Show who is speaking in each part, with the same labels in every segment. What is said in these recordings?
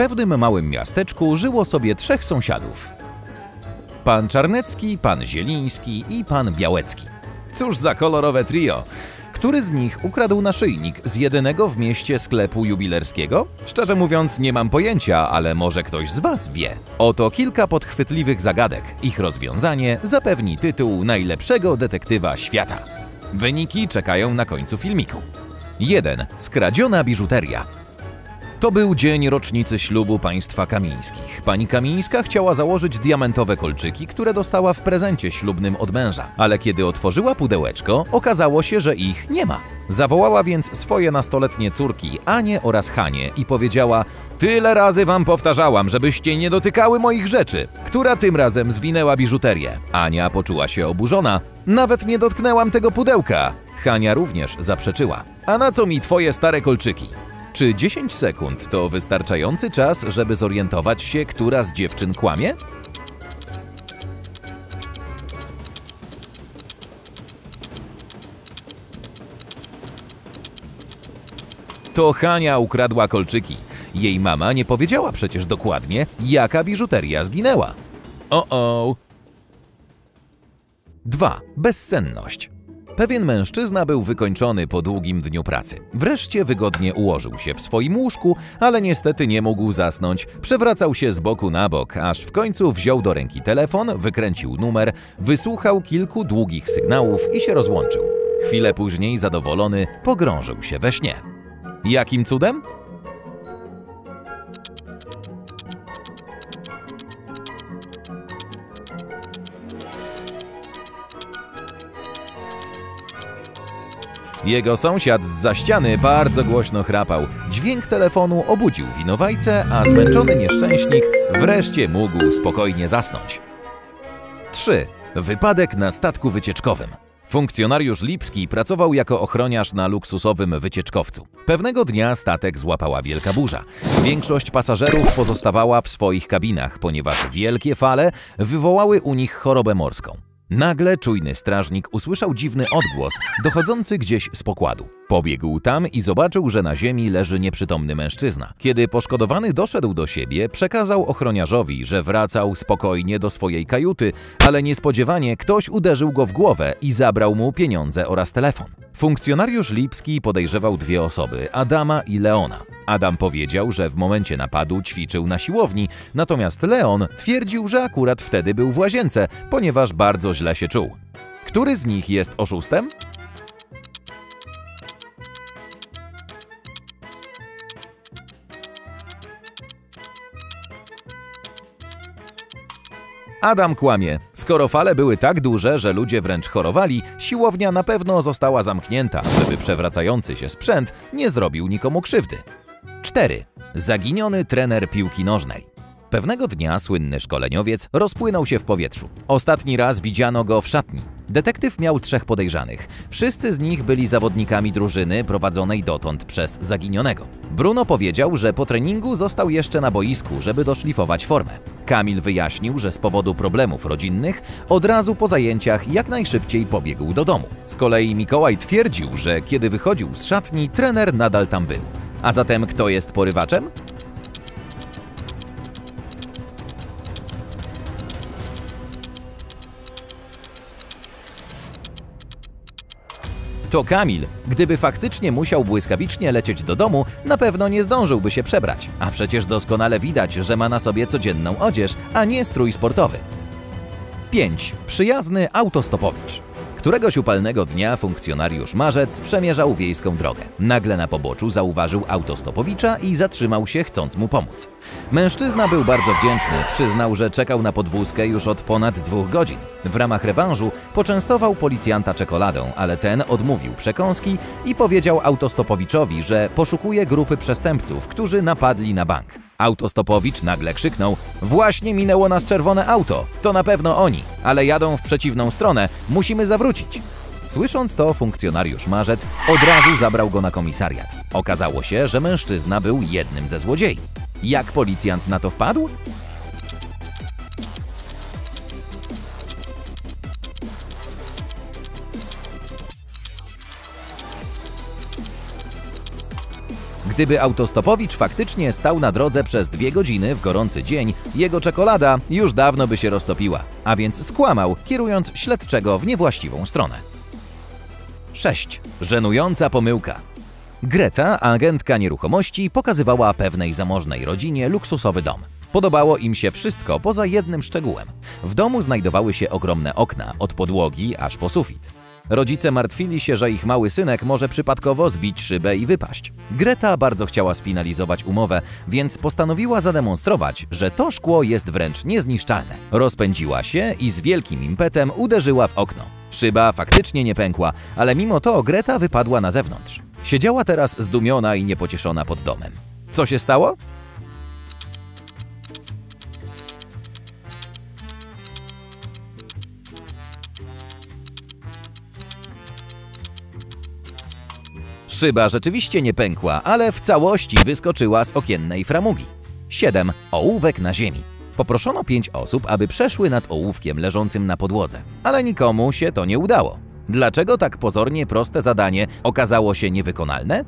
Speaker 1: pewnym małym miasteczku żyło sobie trzech sąsiadów. Pan Czarnecki, pan Zieliński i pan Białecki. Cóż za kolorowe trio! Który z nich ukradł naszyjnik z jedynego w mieście sklepu jubilerskiego? Szczerze mówiąc, nie mam pojęcia, ale może ktoś z Was wie. Oto kilka podchwytliwych zagadek. Ich rozwiązanie zapewni tytuł najlepszego detektywa świata. Wyniki czekają na końcu filmiku. 1. Skradziona biżuteria. To był dzień rocznicy ślubu państwa Kamińskich. Pani Kamińska chciała założyć diamentowe kolczyki, które dostała w prezencie ślubnym od męża, ale kiedy otworzyła pudełeczko, okazało się, że ich nie ma. Zawołała więc swoje nastoletnie córki, Anię oraz Hanie i powiedziała Tyle razy wam powtarzałam, żebyście nie dotykały moich rzeczy. Która tym razem zwinęła biżuterię? Ania poczuła się oburzona. Nawet nie dotknęłam tego pudełka. Hania również zaprzeczyła. A na co mi twoje stare kolczyki? Czy 10 sekund to wystarczający czas, żeby zorientować się, która z dziewczyn kłamie? To Hania ukradła kolczyki. Jej mama nie powiedziała przecież dokładnie, jaka biżuteria zginęła. O-o! 2. Bezsenność. Pewien mężczyzna był wykończony po długim dniu pracy. Wreszcie wygodnie ułożył się w swoim łóżku, ale niestety nie mógł zasnąć. Przewracał się z boku na bok, aż w końcu wziął do ręki telefon, wykręcił numer, wysłuchał kilku długich sygnałów i się rozłączył. Chwilę później, zadowolony, pogrążył się we śnie. Jakim cudem? Jego sąsiad z za ściany bardzo głośno chrapał. Dźwięk telefonu obudził winowajcę, a zmęczony nieszczęśnik wreszcie mógł spokojnie zasnąć. 3. Wypadek na statku wycieczkowym. Funkcjonariusz Lipski pracował jako ochroniarz na luksusowym wycieczkowcu. Pewnego dnia statek złapała wielka burza. Większość pasażerów pozostawała w swoich kabinach, ponieważ wielkie fale wywołały u nich chorobę morską. Nagle czujny strażnik usłyszał dziwny odgłos dochodzący gdzieś z pokładu. Pobiegł tam i zobaczył, że na ziemi leży nieprzytomny mężczyzna. Kiedy poszkodowany doszedł do siebie, przekazał ochroniarzowi, że wracał spokojnie do swojej kajuty, ale niespodziewanie ktoś uderzył go w głowę i zabrał mu pieniądze oraz telefon. Funkcjonariusz Lipski podejrzewał dwie osoby, Adama i Leona. Adam powiedział, że w momencie napadu ćwiczył na siłowni, natomiast Leon twierdził, że akurat wtedy był w łazience, ponieważ bardzo źle się czuł. Który z nich jest oszustem? Adam kłamie. Skoro fale były tak duże, że ludzie wręcz chorowali, siłownia na pewno została zamknięta, żeby przewracający się sprzęt nie zrobił nikomu krzywdy. 4. Zaginiony trener piłki nożnej. Pewnego dnia słynny szkoleniowiec rozpłynął się w powietrzu. Ostatni raz widziano go w szatni. Detektyw miał trzech podejrzanych. Wszyscy z nich byli zawodnikami drużyny prowadzonej dotąd przez zaginionego. Bruno powiedział, że po treningu został jeszcze na boisku, żeby doszlifować formę. Kamil wyjaśnił, że z powodu problemów rodzinnych od razu po zajęciach jak najszybciej pobiegł do domu. Z kolei Mikołaj twierdził, że kiedy wychodził z szatni, trener nadal tam był. A zatem kto jest porywaczem? To Kamil. Gdyby faktycznie musiał błyskawicznie lecieć do domu, na pewno nie zdążyłby się przebrać. A przecież doskonale widać, że ma na sobie codzienną odzież, a nie strój sportowy. 5. Przyjazny autostopowicz. Któregoś upalnego dnia funkcjonariusz Marzec przemierzał wiejską drogę. Nagle na poboczu zauważył autostopowicza i zatrzymał się, chcąc mu pomóc. Mężczyzna był bardzo wdzięczny, przyznał, że czekał na podwózkę już od ponad dwóch godzin. W ramach rewanżu poczęstował policjanta czekoladą, ale ten odmówił przekąski i powiedział autostopowiczowi, że poszukuje grupy przestępców, którzy napadli na bank. Autostopowicz nagle krzyknął: Właśnie minęło nas czerwone auto. To na pewno oni, ale jadą w przeciwną stronę. Musimy zawrócić. Słysząc to, funkcjonariusz Marzec od razu zabrał go na komisariat. Okazało się, że mężczyzna był jednym ze złodziei. Jak policjant na to wpadł? Gdyby autostopowicz faktycznie stał na drodze przez dwie godziny w gorący dzień, jego czekolada już dawno by się roztopiła, a więc skłamał, kierując śledczego w niewłaściwą stronę. 6. Żenująca pomyłka. Greta, agentka nieruchomości, pokazywała pewnej zamożnej rodzinie luksusowy dom. Podobało im się wszystko poza jednym szczegółem. W domu znajdowały się ogromne okna, od podłogi aż po sufit. Rodzice martwili się, że ich mały synek może przypadkowo zbić szybę i wypaść. Greta bardzo chciała sfinalizować umowę, więc postanowiła zademonstrować, że to szkło jest wręcz niezniszczalne. Rozpędziła się i z wielkim impetem uderzyła w okno. Szyba faktycznie nie pękła, ale mimo to Greta wypadła na zewnątrz. Siedziała teraz zdumiona i niepocieszona pod domem. Co się stało? Szyba rzeczywiście nie pękła, ale w całości wyskoczyła z okiennej framugi. 7. Ołówek na ziemi. Poproszono pięć osób, aby przeszły nad ołówkiem leżącym na podłodze, ale nikomu się to nie udało. Dlaczego tak pozornie proste zadanie okazało się niewykonalne?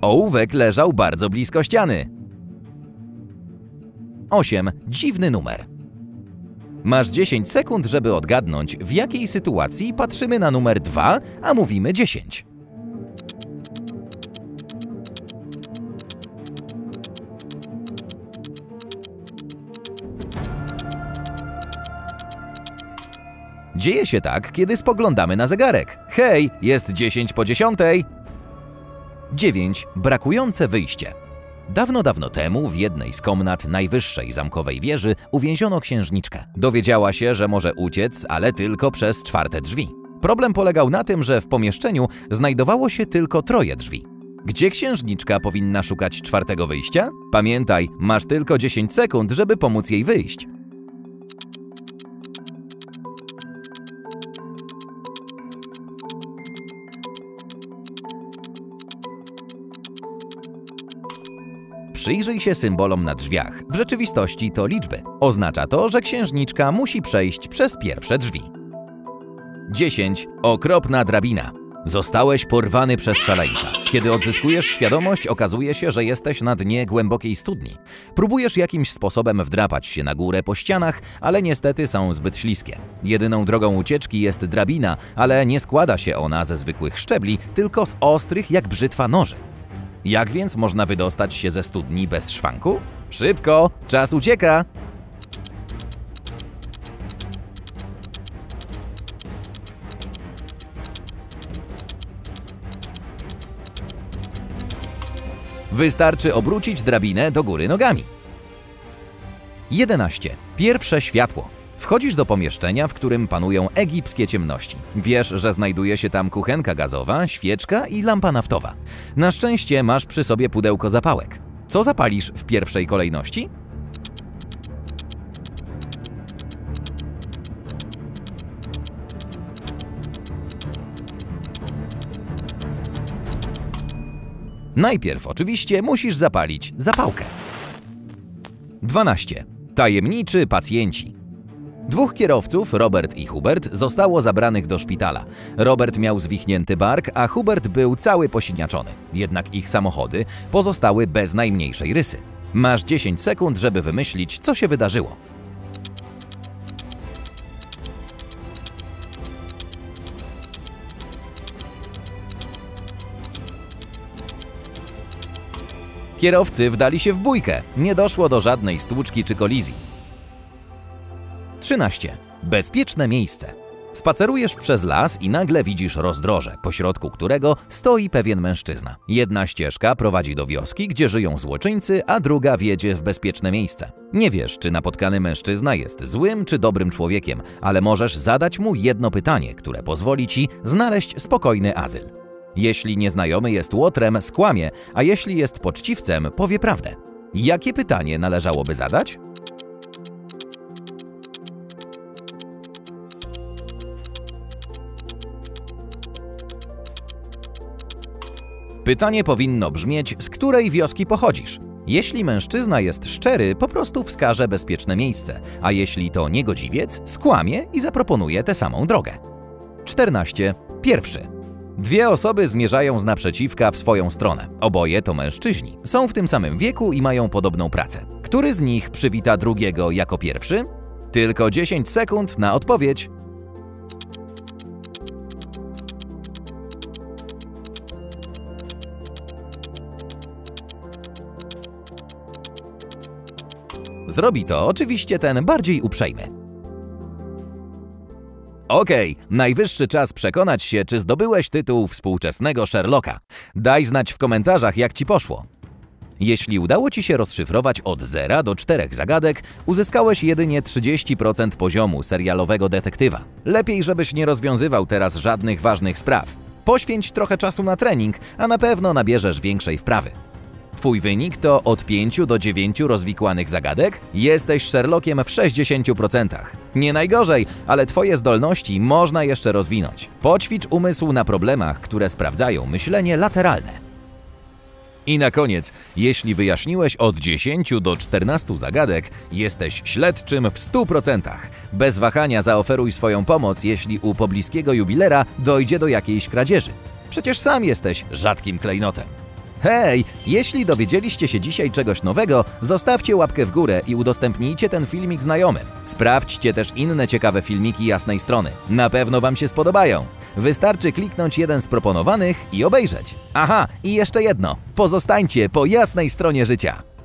Speaker 1: Ołówek leżał bardzo blisko ściany. 8. Dziwny numer. Masz 10 sekund, żeby odgadnąć, w jakiej sytuacji patrzymy na numer 2, a mówimy 10. Dzieje się tak, kiedy spoglądamy na zegarek. Hej, jest 10 po 10. 9. Brakujące wyjście. Dawno, dawno temu w jednej z komnat najwyższej zamkowej wieży uwięziono księżniczkę. Dowiedziała się, że może uciec, ale tylko przez czwarte drzwi. Problem polegał na tym, że w pomieszczeniu znajdowało się tylko troje drzwi. Gdzie księżniczka powinna szukać czwartego wyjścia? Pamiętaj, masz tylko 10 sekund, żeby pomóc jej wyjść. Przyjrzyj się symbolom na drzwiach. W rzeczywistości to liczby. Oznacza to, że księżniczka musi przejść przez pierwsze drzwi. 10. Okropna drabina. Zostałeś porwany przez szaleńca. Kiedy odzyskujesz świadomość, okazuje się, że jesteś na dnie głębokiej studni. Próbujesz jakimś sposobem wdrapać się na górę po ścianach, ale niestety są zbyt śliskie. Jedyną drogą ucieczki jest drabina, ale nie składa się ona ze zwykłych szczebli, tylko z ostrych jak brzytwa noży. Jak więc można wydostać się ze studni bez szwanku? Szybko, czas ucieka! Wystarczy obrócić drabinę do góry nogami. 11. Pierwsze światło. Wchodzisz do pomieszczenia, w którym panują egipskie ciemności. Wiesz, że znajduje się tam kuchenka gazowa, świeczka i lampa naftowa. Na szczęście masz przy sobie pudełko zapałek. Co zapalisz w pierwszej kolejności? Najpierw oczywiście musisz zapalić zapałkę. 12. Tajemniczy pacjenci. Dwóch kierowców, Robert i Hubert, zostało zabranych do szpitala. Robert miał zwichnięty bark, a Hubert był cały posiniaczony. Jednak ich samochody pozostały bez najmniejszej rysy. Masz 10 sekund, żeby wymyślić, co się wydarzyło. Kierowcy wdali się w bójkę. Nie doszło do żadnej stłuczki czy kolizji. 13. Bezpieczne miejsce. Spacerujesz przez las i nagle widzisz rozdroże, pośrodku którego stoi pewien mężczyzna. Jedna ścieżka prowadzi do wioski, gdzie żyją złoczyńcy, a druga wiedzie w bezpieczne miejsce. Nie wiesz, czy napotkany mężczyzna jest złym czy dobrym człowiekiem, ale możesz zadać mu jedno pytanie, które pozwoli ci znaleźć spokojny azyl. Jeśli nieznajomy jest łotrem, skłamie, a jeśli jest poczciwcem, powie prawdę. Jakie pytanie należałoby zadać? Pytanie powinno brzmieć, z której wioski pochodzisz? Jeśli mężczyzna jest szczery, po prostu wskaże bezpieczne miejsce, a jeśli to niegodziwiec, skłamie i zaproponuje tę samą drogę. 14. Pierwszy. Dwie osoby zmierzają z naprzeciwka w swoją stronę. Oboje to mężczyźni. Są w tym samym wieku i mają podobną pracę. Który z nich przywita drugiego jako pierwszy? Tylko 10 sekund na odpowiedź. Zrobi to oczywiście ten bardziej uprzejmy. Okej, najwyższy czas przekonać się, czy zdobyłeś tytuł współczesnego Sherlocka. Daj znać w komentarzach, jak ci poszło. Jeśli udało ci się rozszyfrować od 0 do 4 zagadek, uzyskałeś jedynie 30% poziomu serialowego detektywa. Lepiej, żebyś nie rozwiązywał teraz żadnych ważnych spraw. Poświęć trochę czasu na trening, a na pewno nabierzesz większej wprawy. Twój wynik to od 5 do 9 rozwikłanych zagadek? Jesteś Sherlockiem w 60%. Nie najgorzej, ale Twoje zdolności można jeszcze rozwinąć. Poćwicz umysł na problemach, które sprawdzają myślenie lateralne. I na koniec, jeśli wyjaśniłeś od 10 do 14 zagadek, jesteś śledczym w 100%. Bez wahania zaoferuj swoją pomoc, jeśli u pobliskiego jubilera dojdzie do jakiejś kradzieży. Przecież sam jesteś rzadkim klejnotem. Hej, jeśli dowiedzieliście się dzisiaj czegoś nowego, zostawcie łapkę w górę i udostępnijcie ten filmik znajomym. Sprawdźcie też inne ciekawe filmiki jasnej strony. Na pewno Wam się spodobają. Wystarczy kliknąć jeden z proponowanych i obejrzeć. Aha, i jeszcze jedno. Pozostańcie po jasnej stronie życia.